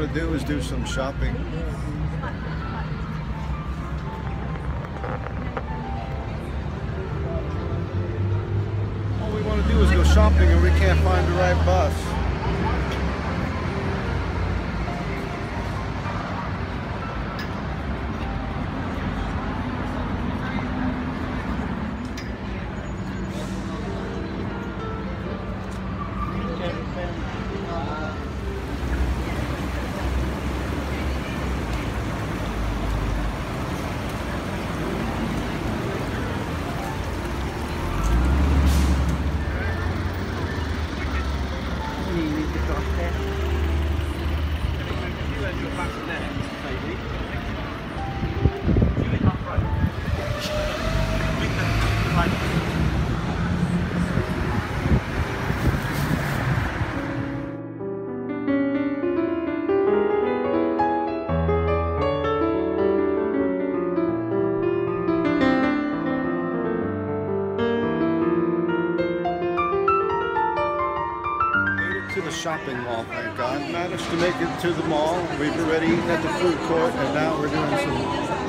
want to do is do some shopping. All we want to do is go shopping and we can't find the right bus. entonces. to the shopping mall, thank God. Managed to make it to the mall. We've already eaten at the food court, and now we're doing some